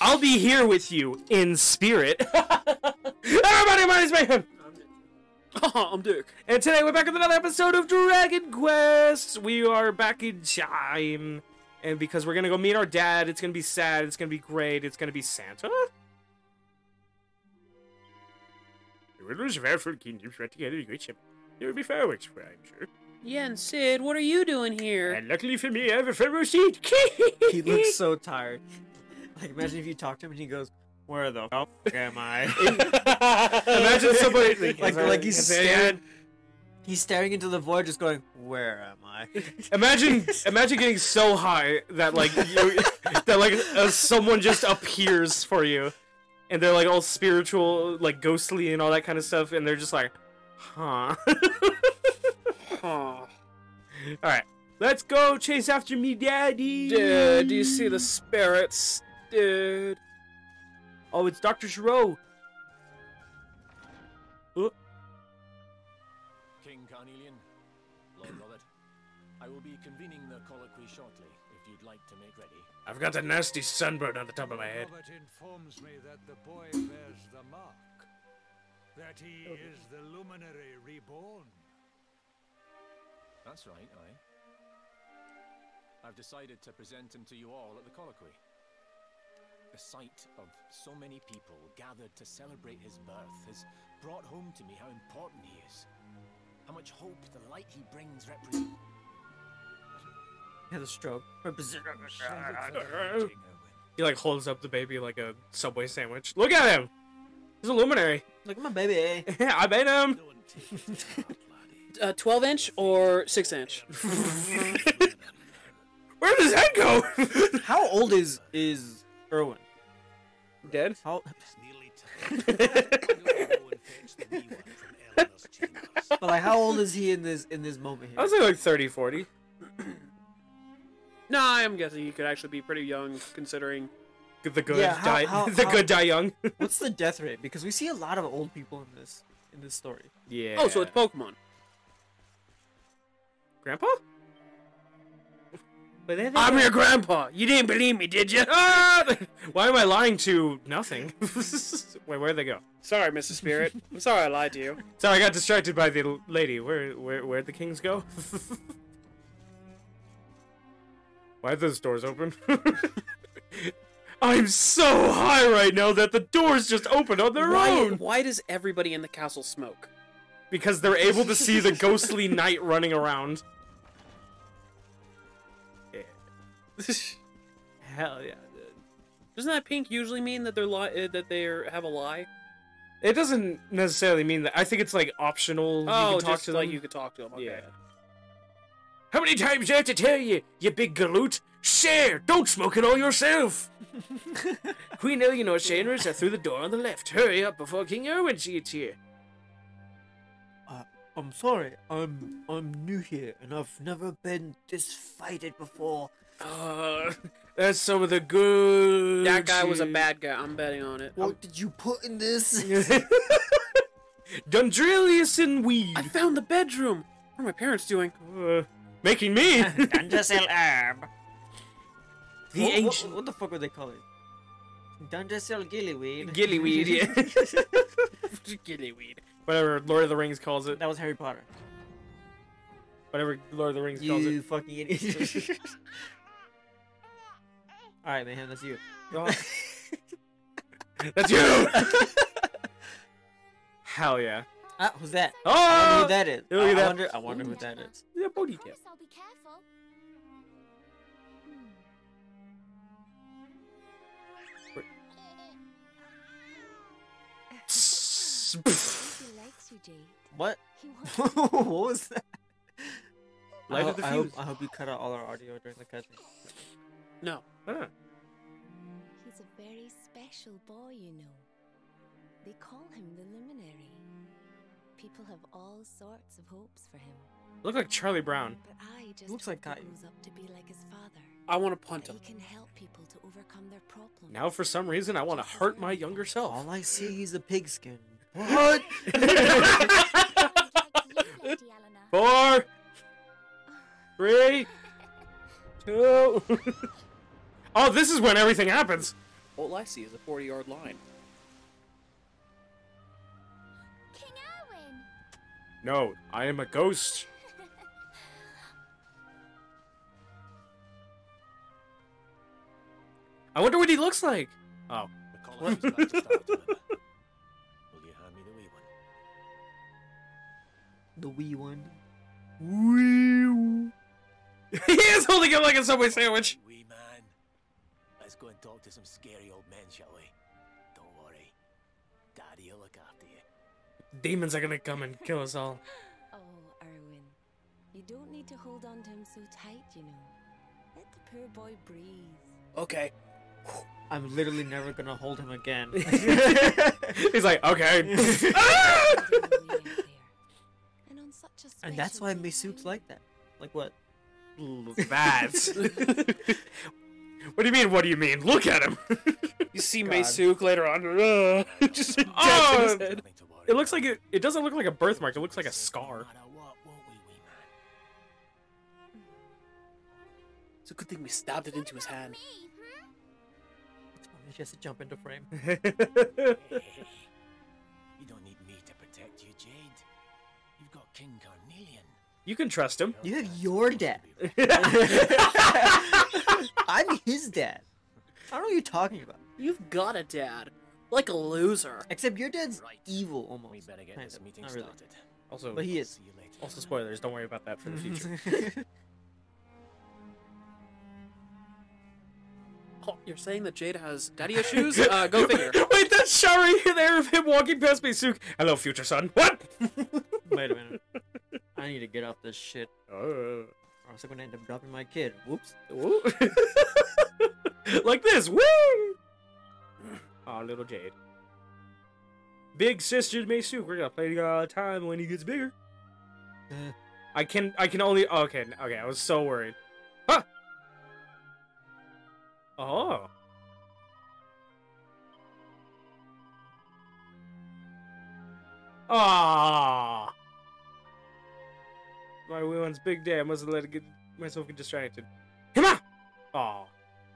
I'll be here with you in spirit. Everybody, my name's Mayhem. Oh, I'm Duke. And today we're back with another episode of Dragon Quest. We are back in time. And because we're gonna go meet our dad, it's gonna be sad, it's gonna be great, it's gonna be Santa. The rulers of Alfred Kingdoms went together to great ship. There will be fireworks, for I'm sure. Yeah, and Sid, what are you doing here? And luckily for me, I have a pharaoh seat. He looks so tired. Like, imagine if you talk to him and he goes, "Where the fuck am I?" Imagine somebody like, like he's Is that- staring. He's staring into the void, just going, "Where am I?" Imagine, imagine getting so high that like you, that like uh, someone just appears for you, and they're like all spiritual, like ghostly and all that kind of stuff, and they're just like, huh. Huh. all right, let's go chase after me, daddy. Dude, do you see the spirits? Dude. Oh, it's Doctor Shiro. Uh. King Carnelian, Lord Robert, I will be convening the colloquy shortly, if you'd like to make ready. I've got a nasty sunburn on the top of my head. Robert informs me that the boy bears the mark. That he oh. is the luminary reborn. That's right, aye. I've decided to present him to you all at the colloquy. The sight of so many people gathered to celebrate his birth has brought home to me how important he is. How much hope the light he brings represents. He has a stroke. He like holds up the baby like a Subway sandwich. Look at him. He's a luminary. Look at my baby. I made him. Uh, 12 inch or 6 inch? Where does his head go? How old is is Irwin? Dead. How? But But like, how old is he in this in this moment I here? would say like 30, 40. No, I'm guessing he could actually be pretty young, considering. The good Yeah, how- die. how- the how- good die young. What's the death rate? Because we see a lot of old people in this in this story. yeah. Oh, so it's Pokemon. grandpa. But then I'm your grandpa. You didn't believe me, did you? Ah! Why am I lying to nothing? Wait, where'd they go? Sorry, Mr. Spirit. I'm sorry I lied to you. Sorry, I got distracted by the lady. Where, where, where'd the kings go? Why are those doors open? I'm so high right now that the doors just open on their Why, own why does everybody in the castle smoke? because they're able to see the ghostly knight running around. Hell yeah, dude. Doesn't that pink usually mean that they're li- uh, that they have a lie? It doesn't necessarily mean that. I think it's like optional. Oh, you can talk just to like you could talk to them. Okay. Yeah. How many times do I have to tell you, you big galoot? Share! Don't smoke it all yourself! Queen Eleanor chambers are through the door on the left. Hurry up before King Irwin gets here. I'm sorry. I'm I'm new here and I've never been this fighted before. Uh, that's some of the good. That guy was a bad guy. I'm betting on it. What did you put in this? Dundrilius and weed. I found the bedroom. What are my parents doing? Uh, making me. Dungesil herb. the what, ancient. What, what the fuck would they call it? Dungesil gillyweed. Gillyweed, yeah. Gillyweed. Whatever Lord of the Rings calls it. that was Harry Potter. Whatever Lord of the Rings calls it. You it. fucking idiot. Alright, man, that's you. That's you! Hell yeah. Ah, who's that? Oh! I wonder who that is. Look at I, that. wonder. I wonder who that is. Yeah, body Promise I'll be careful. He likes you, Jade. What? He wants what was that? Light I, of the ho- I hope. I hope you cut out all our audio during the cutscene. No. Huh. He's a very special boy, you know. They call him the Luminary. People have all sorts of hopes for him. Look like Charlie Brown. But I just Looks like he Caillou. grows up to be like his father. I want to punt That him. he can help people to overcome their problems. Now, for some reason, I want to hurt my younger self. All I see is a pigskin. What? Four, three, two. oh, this is when everything happens. All I see is a 40 yard line. King Irwin! No, I am a ghost. I wonder what he looks like. Oh. The colloquy's about to start, Oliver. Will you hand me the wee one? The wee one. he is holding it like a Subway sandwich. Wee man. Let's go and talk to some scary old men, shall we? Don't worry. Daddy will look after you. Demons are gonna come and kill us all. Oh, Irwin, you don't need to hold on to him so tight, you know. Let the poor boy breathe. Okay. I'm literally never gonna hold him again. He's like, okay. It's lonely out there. And on such a and that's why day Maysuke's too. like that. Like what? Bats. What do you mean? What do you mean? Look at him. You see God. Maysuke later on. uh, just a Oh, his head. Nothing to worry it looks like it. It doesn't look like a birthmark. It looks like a scar. No matter what, won't we, wee man? It's a good thing we stabbed it into his hand. Me, hmm? She has to jump into frame. You don't need me to protect you, Jade. You've got King Carnelian. You can trust him. You have your dad. I'm his dad. I don't know what you're talking about. You've got a dad. Like a loser. Except your dad's Right. evil almost. We better get Kind this of. meeting Not really. started. Also, But he is. See you later. also spoilers. Don't worry about that for the future. Oh, you're saying that Jade has daddy issues? Uh, go figure. Wait, that's Shari there of him walking past me. Suk. Hello, future son. What? Wait a minute. I need to get off this shit, Uh, or else I'm gonna end up dropping my kid. Whoops. like this. Woo! Oh, little Jade. Big sister Maysuke. We're gonna play all the time when he gets bigger. I can. I can only. Okay. Okay. I was so worried. Huh. Oh. Ah. My wee one's big day. I must have let it get myself get distracted. Come on. Oh.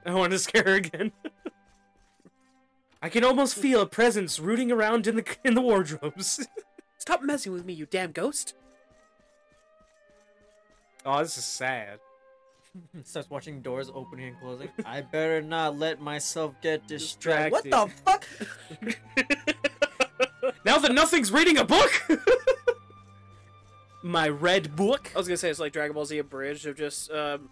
I want to scare her again. I can almost hmm. feel a presence rooting around in the in the wardrobes. Stop messing with me, you damn ghost. oh, this is sad. Starts watching doors opening and closing. I better not let myself get distracted. What the fuck? now that nothing's reading a book. My red book. I was gonna say it's like Dragon Ball Z abridged of just um,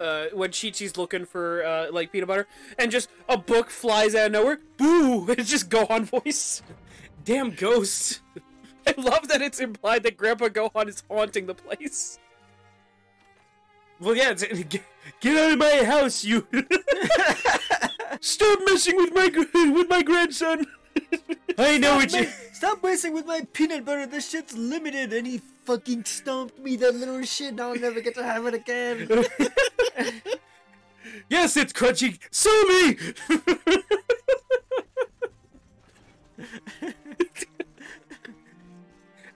uh, when Chi Chi's looking for uh, like peanut butter, and just a book flies out of nowhere. Boo! It's just Gohan voice. Damn ghost. I love that it's implied that Grandpa Gohan is haunting the place. Well, yeah. It's, get, get out of my house, you. Stop messing with my with my grandson. I know what Stop, you. Stop messing with my peanut butter. This shit's limited, and he fucking stomped me. That little shit. Now I'll never get to have it again. Yes, it's crunchy. Sue me.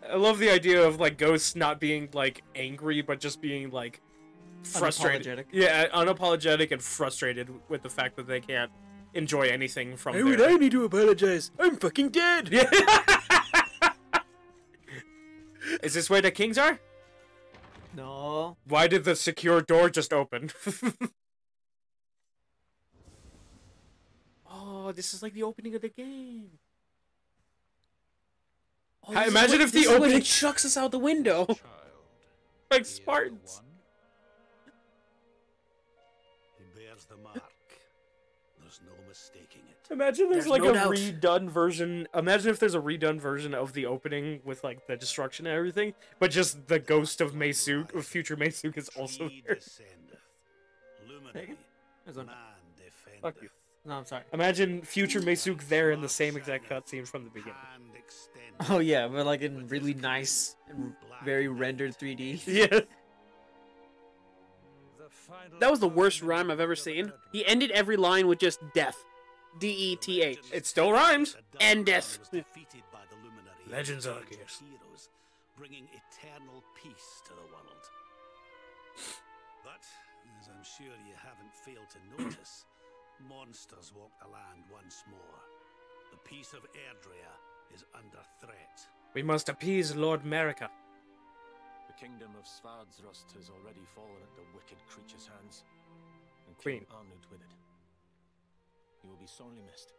I love the idea of like ghosts not being like angry, but just being like frustrated. Unapologetic. Yeah, unapologetic and frustrated with the fact that they can't enjoy anything from Why there. would I need to apologize? I'm fucking dead. Yeah. Is this where the kings are? no. Why did the secure door just open? oh, this is like the opening of the game. Oh, I this is imagine when- if the this is when opening- it chucks us out the window. Child, Like he the Spartans. He bears the mark. There's no mistaking it. Imagine there's, There's like no a doubt. redone version. Imagine if there's a redone version of the opening with like the destruction and everything, but just the ghost of Maysuke, of future Maysuke, is also there. descendeth. Luminary. There's a- Man Fuck you. No, I'm sorry. Imagine future Maysuke there in the same exact cutscene from the beginning. Oh yeah, but like in really nice very rendered 3D. Yeah. The final That was the worst rhyme I've ever seen. He ended every line with just death. D E T H. It still rhymes. And death. was the Luminary Legends and are heroes, bringing eternal peace to the world. But, as I'm sure you haven't failed to notice, Monsters walk the land once more. The peace of Erdrea is under threat. We must appease Lord Merica. The kingdom of Svardsrust has already fallen at the wicked creature's hands, and Queen. King Arnud with it. He will be sorely missed.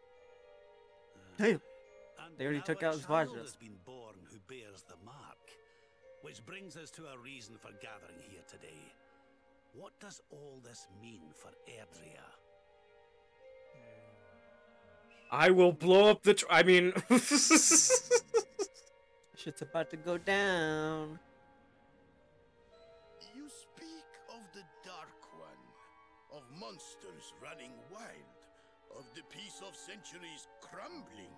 Damn. And They already took a out his child has been born who bears the mark, which brings us to a reason for gathering here today. What does all this mean for Erdrea? I will blow up the. Tr- I mean, Shit's about to go down. Monsters running wild, of the peace of centuries crumbling.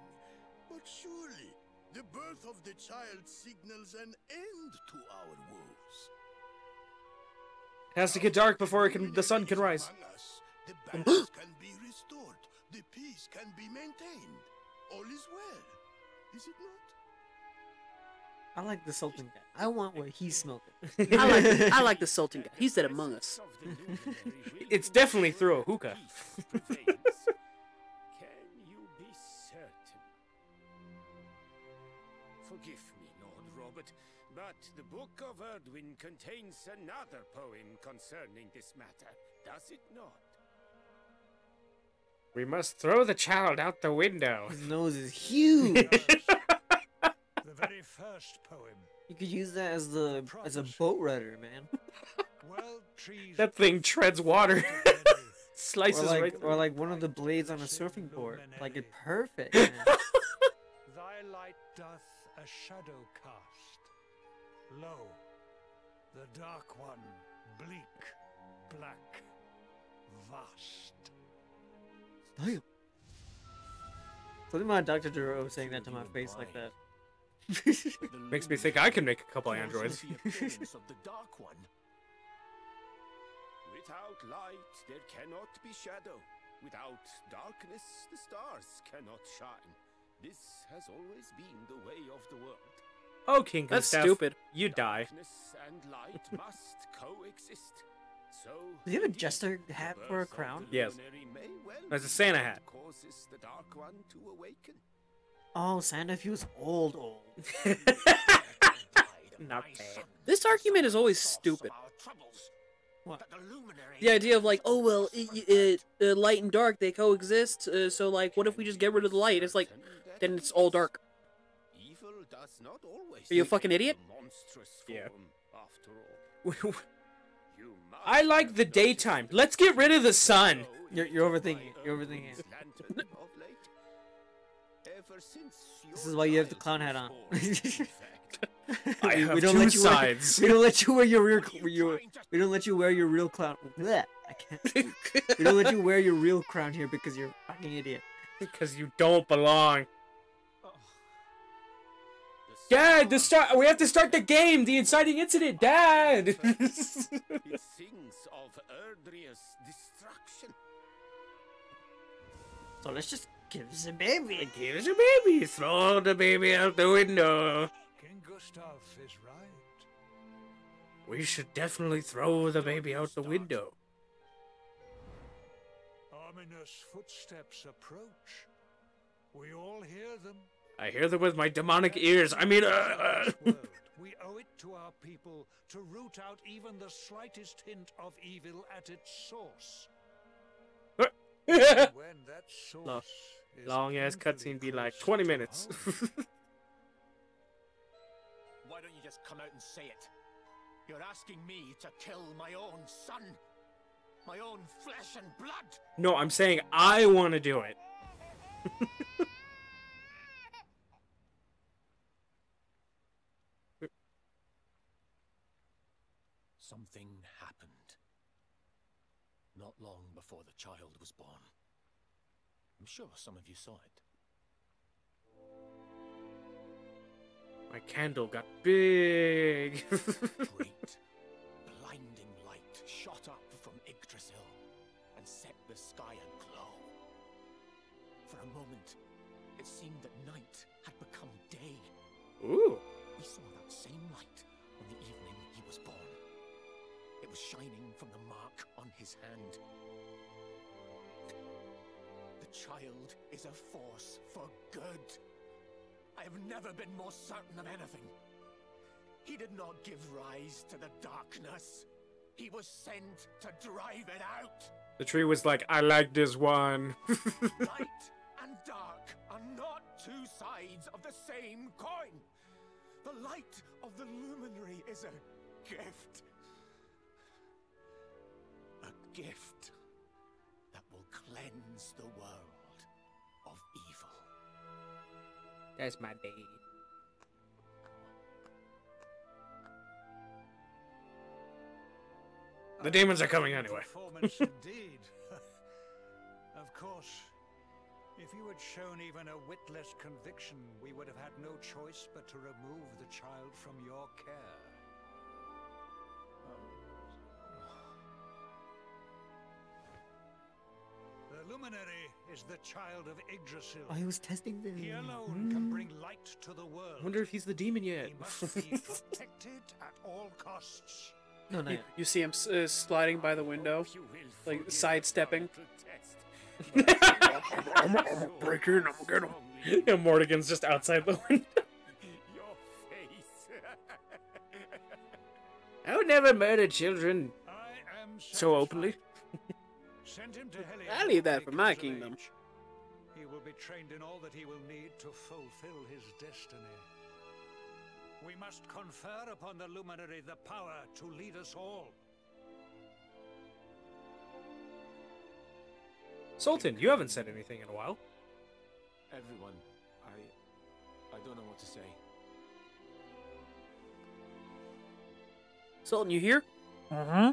But surely, the birth of the child signals an end to our woes. it has to get dark before it can. The sun can rise. Us, the balance can be restored, the peace can be maintained. All is well, is it not? I like the Sultan guy. I want what he's smoking. I like I like the Sultan guy. He's that Among Us. It's definitely through a hookah. Can you be certain? Forgive me, Lord Robert, but the Book of Erdwin contains another poem concerning this matter, does it not? We must throw the child out the window. His nose is huge. The very first poem. you could use that as the as a boat rudder, man. Well, trees. That thing treads water. Slices Or like right or like one of the blades on a surfing board. Like it's perfect. Thy light doth a shadow cast. Lo, the dark one, bleak, black, vast. Damn. Something about Dr. Gero saying that to my face like that. Makes me think I can make a couple androids. The appearance of the Without light, there cannot be shadow. Without darkness, the stars cannot shine. This has always been the way of the world. Oh, King That's Gustav, stupid. You die. Darkness and light must coexist. So Does he have a jester hat birth for a crown? Yes. luminary well That's a Santa hat. Causes the dark one to awaken. Oh, Santa, if he was old, old. Not bad. This argument is always stupid. What? The idea of like, oh well, it, it, uh, light and dark they coexist. Uh, so like, what if we just get rid of the light? It's like, then it's all dark. Evil does not always Are you a fucking idiot? a Monstrous Yeah. after all. I like the daytime. Let's get rid of the sun. You're- you're overthinking it. You're overthinking This is why you have the clown hat on. born, in fact. I have we don't two let you wear, we don't let you wear your real. What you Your, we don't let you wear your real clown. Blech, I can't. we don't let you wear your real crown here because you're a fucking idiot. Because you don't belong. The Dad, the start. We have to start the game. The inciting incident, Dad. It sings of Erdrea's destruction. So let's just give us a baby. Give us a baby. Throw the baby out the window. King Gustav is right. We should definitely throw the baby out the window. Ominous footsteps approach. We all hear them. I hear them with my demonic ears. I mean, uh, uh. We owe it to our people to root out even the slightest hint of evil at its source. When that source Long- is ass cutscene be like 20 minutes. Why don't you just come out and say it? You're asking me to kill my own son. My own flesh and blood. no, I'm saying I want to do it. Something happened. Not long before the child was born. I'm sure some of you saw it. My candle got big. Great, blinding light shot up from Yggdrasil and set the sky aglow. For a moment, it seemed that night had become day. Ooh. We saw that same light on the evening he was born. It was shining from the mark on his hand. Child is a force for good. I have never been more certain of anything. He did not give rise to the darkness. He was sent to drive it out. The tree was like, I like this one. Light and dark are not two sides of the same coin. The light of the luminary is a gift. A gift cleanse the world of evil. That's my dad. The demons are coming anyway. Indeed. of course, if you had shown even a whit less conviction, we would have had no choice but to remove the child from your care. Luminary is the child of Yggdrasil. Oh, he was testing the. He alone can bring light to the world. I wonder if he's the demon yet. He must be protected at all costs. No, no. You, you see him uh, sliding by the window, like forgive sidestepping. our little test. I'm gonna break in, I'm gonna get him. Yeah, Mordegon's just outside the window. Your face. I would never murder children so openly. Send him to Helios. I leave that for my kingdom. age. He will be trained in all that he will need to fulfill his destiny. We must confer upon the luminary the power to lead us all. Sultan, you haven't said anything in a while. Everyone, I. I don't know what to say. Sultan, you here? Mm-hmm.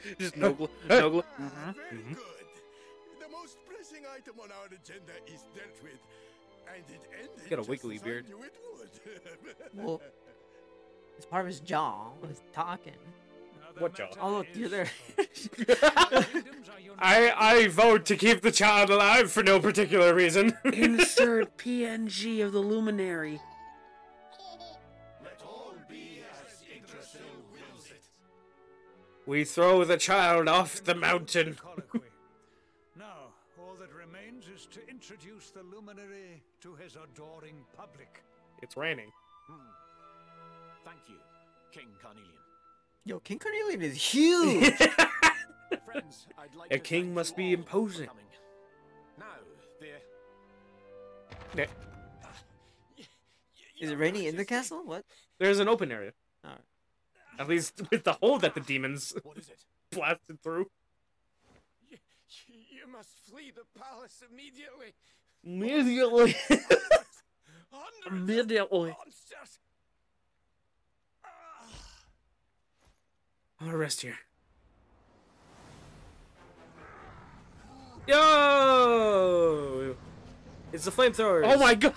Just no, gl- Hey. no gl- Ah, very good. The most pressing item on our agenda is dealt with, and it ended Got a wiggly beard. knew it would. Well, it's part of his jaw when he's talking. Now, the What job? matter Oh, look, you're there. folks. Kingdoms are I. I vote to keep the child alive for no particular reason. Insert PNG of the luminary. We throw the child off the mountain. Now, all that remains is to introduce the luminary to his adoring public. It's raining. Hmm. Thank you, King Carnelian. Yo, King Carnelian is huge. Friends, I'd like A to king must be imposing. Now, there. Ne- is it raining in the castle? What? There's an open area. At least with the hole that the demons What is it? blasted through. You, you must flee the palace immediately. Immediately. Hundreds Immediately. of monsters. Ah. I'm gonna rest here. Yo! It's the flamethrowers. Oh my god!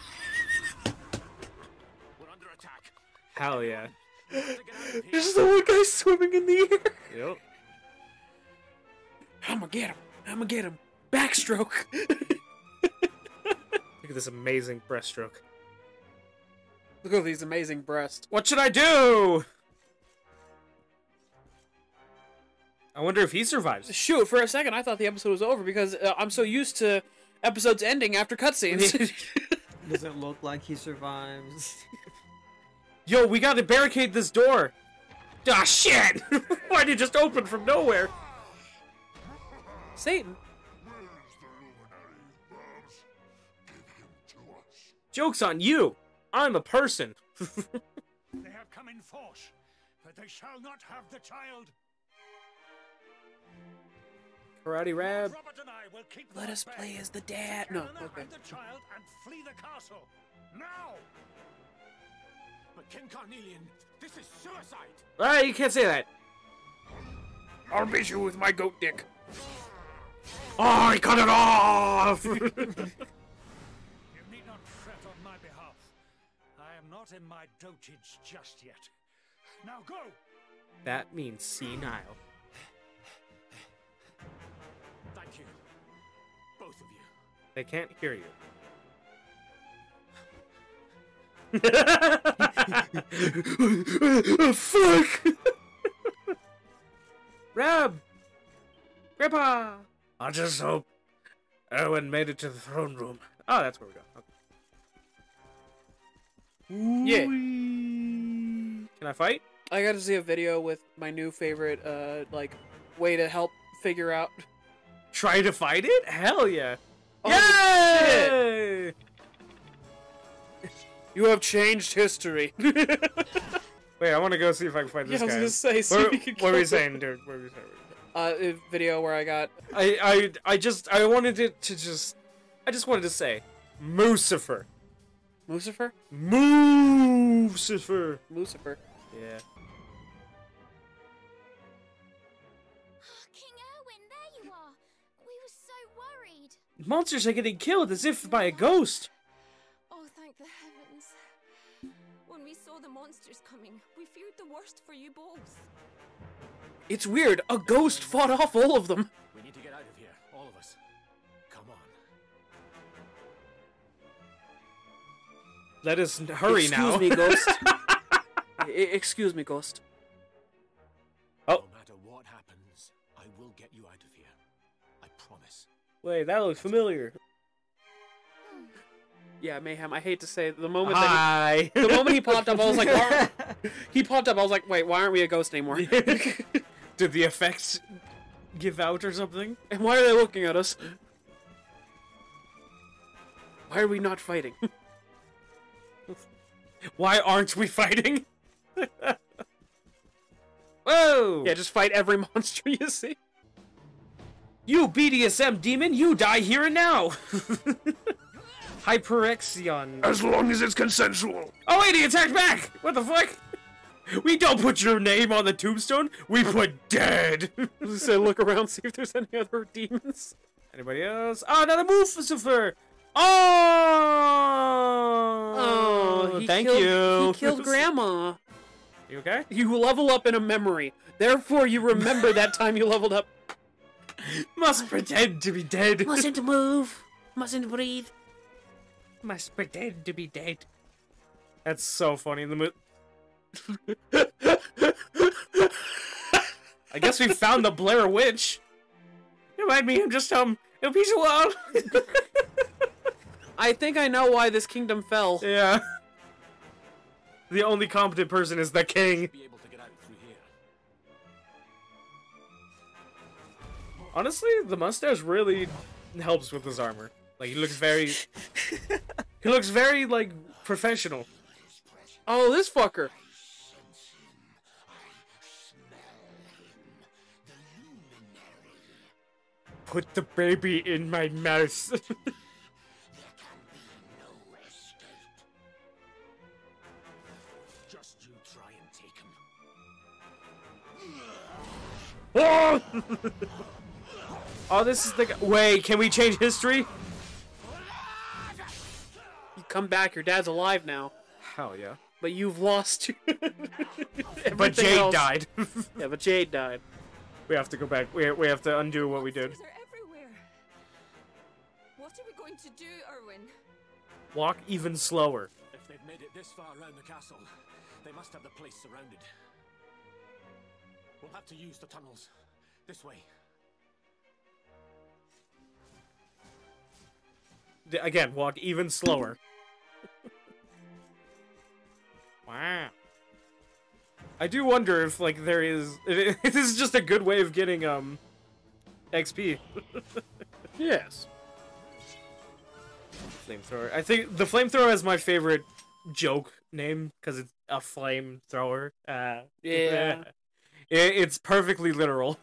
We're under attack. Hell yeah. We have to get out of here. There's the one guy swimming in the air. Yep. I'ma get him. I'ma get him. Backstroke. Look at this amazing breaststroke. Look at these amazing breasts. What should I do? I wonder if he survives. Shoot, for a second I thought the episode was over because uh, I'm so used to episodes ending after cutscenes. Does it look like he survives? Yo, we gotta barricade this door. Ah, shit! Why'd it just open from nowhere? Satan. Joke's on you! I'm a person. They have come in force, but they shall not have the child. Karate Rab. Robert and I will keep Let us play as the dad. No, okay. the child and flee the castle. Now! But King Carnelian, this is suicide. Ah, you can't say that. I'll beat you with my goat dick. Oh, he cut it off! You need not fret on my behalf. I am not in my dotage just yet. Now go! that means senile. Thank you, both of you. They can't hear you. Fuck! Rab! Grandpa! I just hope Irwin made it to the throne room. Oh, that's where we go. Okay. Yeah. Can I fight? I got to see a video with my new favorite, uh, like, way to help figure out. Try to fight it? Hell yeah! Oh, Yay! You have changed history. Wait, I want to go see if I can fight I this was guy. gonna say. See What, if you can what were kill we him. saying, dude? What were we saying? Uh, video where I got. I, I, I just, I wanted it to just, I just wanted to say, Lucifer, Lucifer? Lucifer. Lucifer. Yeah. King Irwin, there you are. We were so worried. Monsters are getting killed as if by a ghost. Monsters coming, we feared the worst for you both. It's weird. A ghost fought off all of them. We need to get out of here, all of us. Come on. Let us n- hurry Excuse now. me, ghost. I- excuse me, ghost. Oh. No matter what happens, I will get you out of here. I promise. Wait, that looks familiar. Yeah, mayhem. I hate to say the moment that he, the moment he popped up, I was like, why aren't- he popped up. I was like, wait, why aren't we a ghost anymore? Did the effects give out or something? and why are they looking at us? Why are we not fighting? Why aren't we fighting? Whoa! yeah, just fight every monster you see. You BDSM demon, you die here and now. Hyperexion. As long as it's consensual. Oh wait, he attacked back! What the fuck? We don't put your name on the tombstone. We put dead. So look around, see if there's any other demons. Anybody else? Ah, oh, another Lucifer. Oh. he thank killed, you. He killed Grandma. You okay? You level up in a memory. Therefore, you remember that time you leveled up. Must pretend to be dead. Mustn't move. Mustn't breathe. Must pretend to be dead. That's so funny in the movie. I guess we found the Blair Witch. Remind me, I'm just um a piece of wall. I think I know why this kingdom fell. yeah. The only competent person is the king. Be able to get out through here. Honestly, the mustache really helps with his armor. Like he looks very He looks very like professional. Oh, this fucker. Put the baby in my mouth. Just you try and take him. oh! oh, this is the guy. Wait, can we change history? You come back, your dad's alive now. Hell yeah. But you've lost. But Jade else. died. Yeah, but Jade died. we have to go back. We, we have to undo what we did. Monsters are everywhere. What are we going to do, Irwin? Walk even slower. If they've made it this far around the castle, they must have the place surrounded. We'll have to use the tunnels. This way. Again, walk even slower. wow. I do wonder if like there is. If this is just a good way of getting um XP. Yes. Flamethrower. I think the flamethrower is my favorite joke name because it's a flamethrower. Uh, Yeah. It, it's perfectly literal.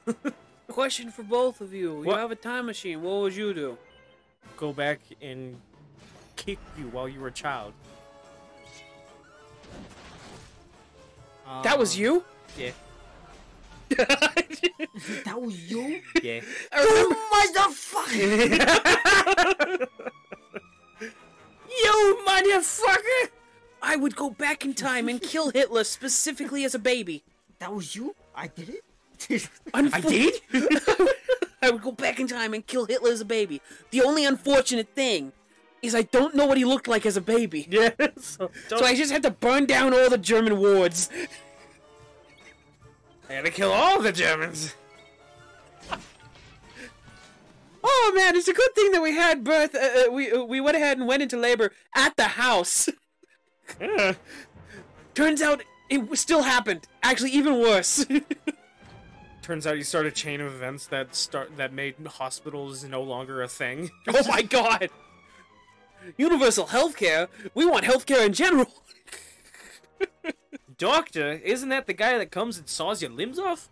Question for both of you. What? You have a time machine. What would you do? Go back and kick you while you were a child. that was Um, you? Yeah. That was you? Yeah. You motherfucker! you motherfucker! I would go back in time and kill Hitler specifically as a baby. That was you? I did it? I did? I would go back in time and kill Hitler as a baby. The only unfortunate thing is I don't know what he looked like as a baby. Yeah. So, So I just had to burn down all the German wards. I had to kill all the Germans. Oh man, it's a good thing that we had birth. Uh, uh, we uh, we went ahead and went into labor at the house. Yeah. Turns out it still happened. Actually, even worse. Turns out you start a chain of events that start that made hospitals no longer a thing. oh my god. Universal healthcare. We want healthcare in general. Doctor, isn't that the guy that comes and saws your limbs off?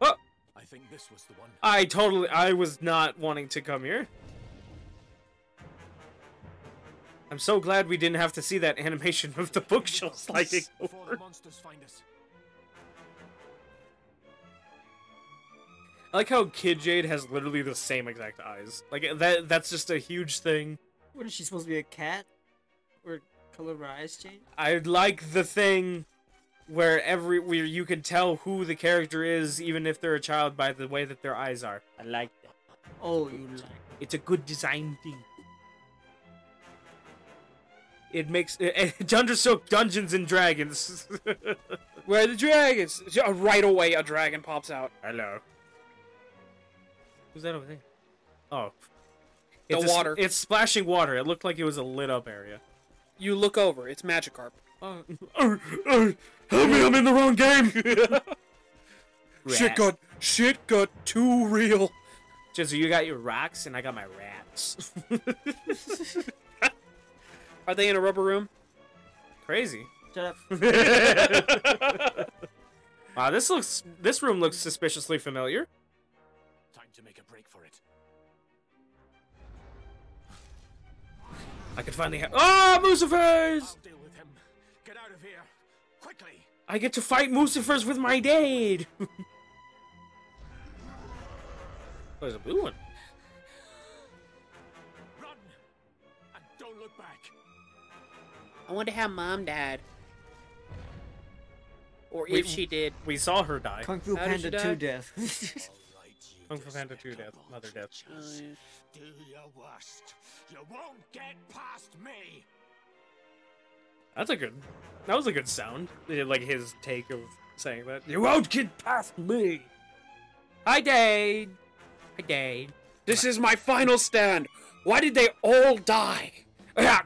Oh. I think this was the one. I totally, I was not wanting to come here. I'm so glad we didn't have to see that animation of the bookshelf sliding Before over. the monsters find us. I like how Kid Jade has literally the same exact eyes. Like that, that's just a huge thing. What is she supposed to be a cat? Or color of her eyes change? I like the thing where every where you can tell who the character is, even if they're a child, by the way that their eyes are. I like that. Oh, you like. It's a good design thing. It makes Dundersilk Dungeons and Dragons. Where are the dragons? J- uh, Right away, a dragon pops out. Hello. Who's that over there? Oh. The It's a s- water. it's splashing water. It looked like it was a lit up area. You look over. It's Magikarp. Uh, uh, uh, help me! I'm in the wrong game. Shit got shit got too real. Just you got your rocks and I got my rats. Are they in a rubber room? Crazy. Shut up. Wow, this looks. This room looks suspiciously familiar. I could finally have. Oh, ah, Lucifers! I'll deal with him. Get out of here. Quickly. I get to fight Lucifers with my dad. oh, there's a blue one. Run. And don't look back. I wonder how mom died. Or We- if she did. We saw her die. Kung Fu How Panda 2 death. All right, you Kung Fu Panda 2 death. Mother death. Do your worst. You won't get past me. That's a good. That was a good sound. Yeah, Like his take of saying that. You won't get past me. Hi, Dade. Hi, Dade. This is my final stand. Why did they all die? I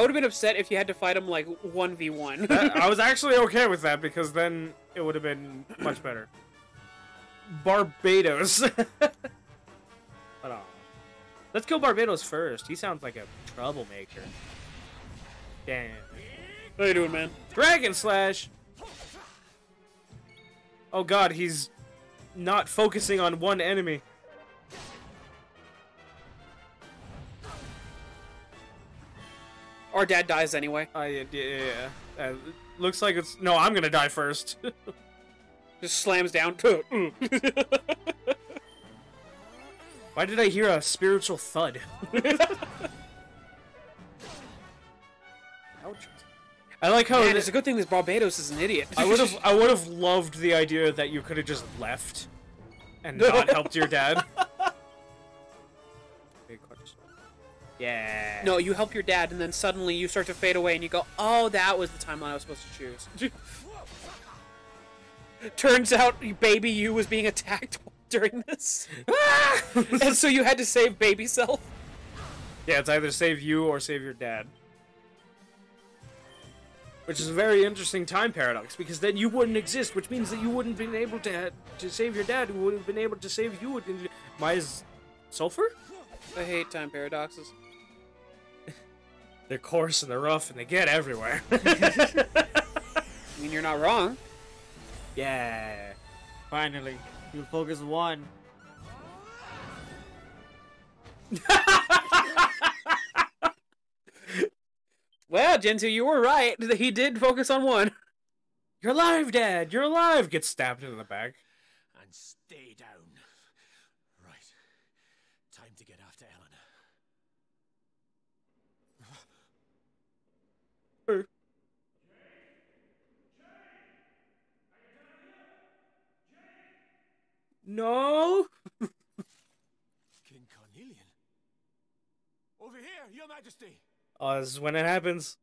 would have been upset if you had to fight him like 1v1. I was actually okay with that because then it would have been much better. Barbados. but, uh, let's kill Barbados first. He sounds like a troublemaker. Damn. How you doing, man? Dragon Slash! Oh god, he's not focusing on one enemy. Our dad dies anyway. Uh, yeah, yeah, yeah. Uh, looks like it's. No, I'm gonna die first. Just slams down. Mm. Why did I hear a spiritual thud? Ouch. I like how Man, it's a good thing this Barbados is an idiot. I would have I would have loved the idea that you could have just left and not helped your dad. Yeah. No, you help your dad, and then suddenly you start to fade away, and you go, "Oh, that was the timeline I was supposed to choose." Turns out, baby you was being attacked during this, ah! and so you had to save baby self. Yeah, it's either save you or save your dad. Which is a very interesting time paradox because then you wouldn't exist, which means that you wouldn't been able to to save your dad, who would have been able to save you. Why is sulfur? I hate time paradoxes. They're coarse and they're rough and they get everywhere. I mean, you're not wrong. Yeah. Finally. You focus one. Well, Gentoo, you were right. That he did focus on one. You're alive, Dad. You're alive. Gets stabbed in the back. And stay down. Right. Time to get after Ellen. No. King Carnelian. Over here, Your Majesty. Oh, this is when it happens.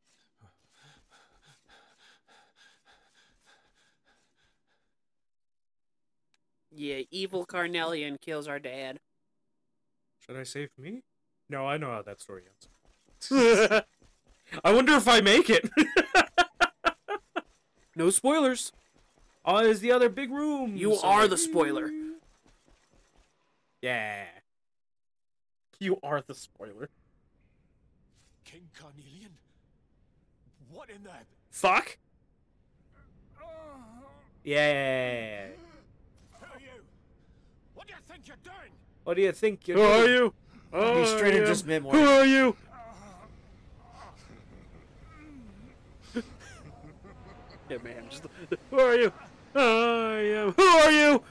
Yeah, evil Carnelian kills our dad. Should I save me? No, I know how that story ends. I wonder if I make it. No spoilers. Ah, oh, there's the other big room. You So- are the spoiler. Yeah. You are the spoiler. King Carnelian? What in the... Fuck. Yeah. Who are you? What do you think you're doing? What do you think you're Who are you? He straight and just mid Who are you? Yeah, man. Just Who are you? I am. Who are you?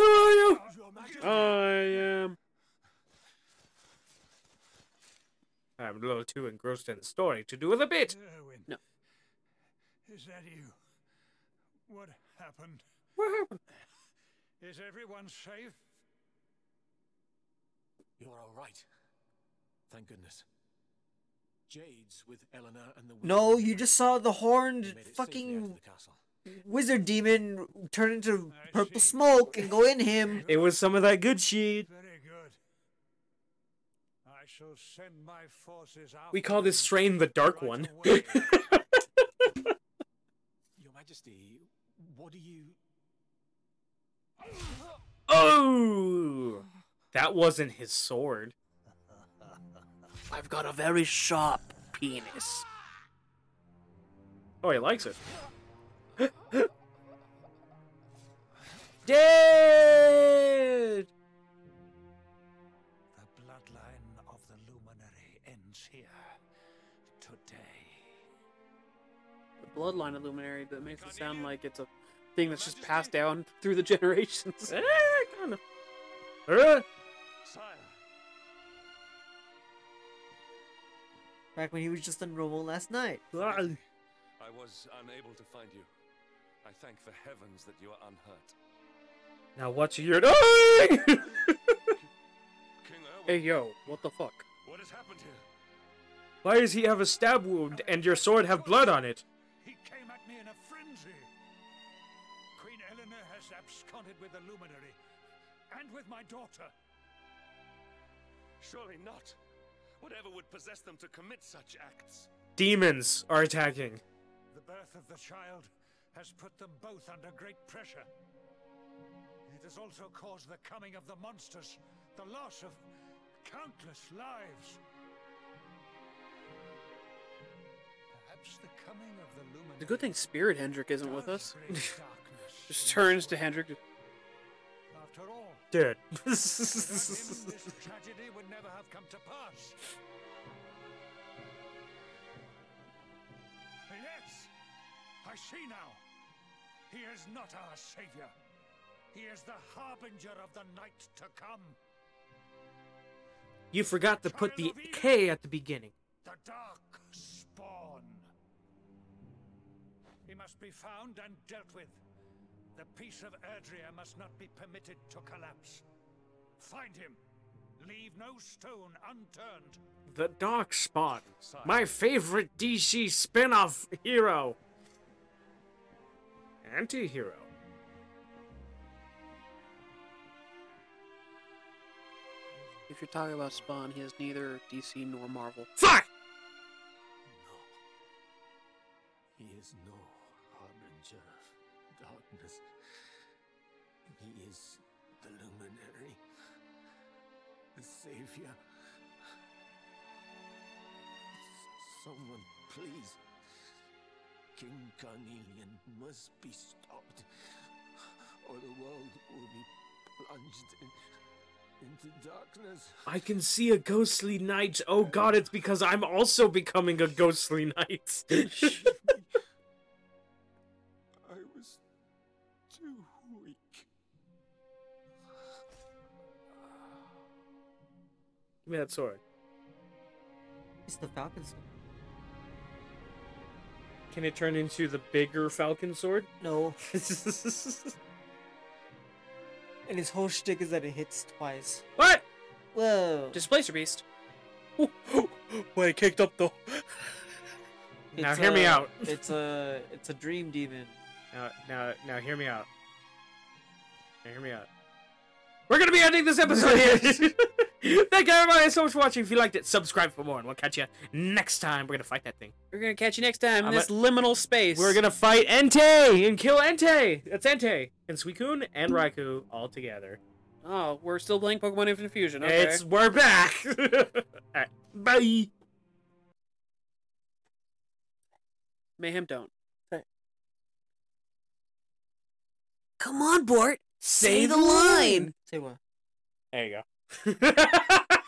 Who are you? I am. I'm a little too engrossed in the story to do with a bit. Irwin. No. Is that you? What happened? What happened? Is everyone safe? You're all right. Thank goodness. Jade's with Eleanor and the No, you just saw the horned Made it safely out of fucking the castle. Wizard demon turn into purple smoke and go in him. It was some of that good shit. Very good. I shall send my forces out. We call this strain the dark right one. Your Majesty, what do you... oh, that wasn't his sword. I've got a very sharp penis. Oh, he likes it. Dead. The bloodline of the luminary ends here today. The bloodline of Luminary that makes it sound like it's a thing that's just passed down through the generations. Eh, kind of. Uh, Back when he was just in Romo last night. I was unable to find you. I thank the heavens that you are unhurt. now what you're doing? Hey, yo, what the fuck? what has happened here? Why does he have a stab wound and your sword have blood on it? he came at me in a frenzy. Queen Eleanor has absconded with the luminary and with my daughter. Surely not. Whatever would possess them to commit such acts? Demons are attacking. The birth of the child has put them both under great pressure. It has also caused the coming of the monsters, the loss of countless lives. Perhaps the coming of the luminary. It's good thing Spirit Hendrik isn't with us. Just turns to Hendrik. After all, Dude. without him, this tragedy would never have come to pass. I see now. He is not our savior. He is the harbinger of the night to come. you forgot to put the K at the beginning. The dark spawn. He must be found and dealt with. The peace of Erdrea must not be permitted to collapse. Find him. Leave no stone unturned. The Dark Spawn. My favorite DC spin off hero. Anti hero. If you're talking about Spawn, he is neither DC nor Marvel. Fuck! He is no harbinger of darkness. He is the luminary, the savior. S- Someone, please. King Carnelian must be stopped, or the world will be plunged in, into darkness. I can see a ghostly knight. Oh god, it's because I'm also becoming a ghostly knight. I was too weak. Give me that sword. It's the Falcon sword. Can it turn into the bigger falcon sword? No. And his whole shtick is that it hits twice. what? Whoa. Displacer Beast. Wait, kicked up the. now It's hear me out. It's a it's a dream demon. Now, now, now, hear me out. Now Hear me out. We're gonna be ending this episode here. Thank you everybody so much for watching. If you liked it, subscribe for more, and we'll catch you next time. We're gonna fight that thing. We're gonna catch you next time in I'm this a- liminal space. We're gonna fight Entei and kill Entei. That's Entei and Suicune and Raikou all together. Oh, we're still playing Pokemon Infinite Fusion. Okay. It's we're back. Alright, bye. Mayhem don't. Come on, Bort. Say the line. Say what? There you go.